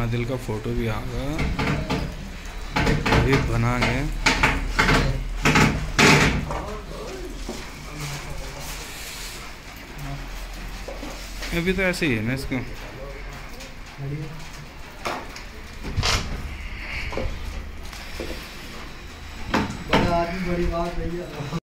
आदिल का फ़ोटो भी आ गया। बना बनाएँगे अभी तो ऐसे ही है ना इसको। बड़ा आदमी, बड़ी बात भैया